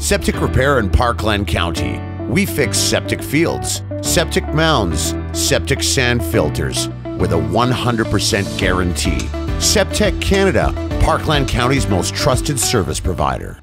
Septic Repair in Parkland County. We fix septic fields, septic mounds, septic sand filters with a 100% guarantee. SepTech Canada, Parkland County's most trusted service provider.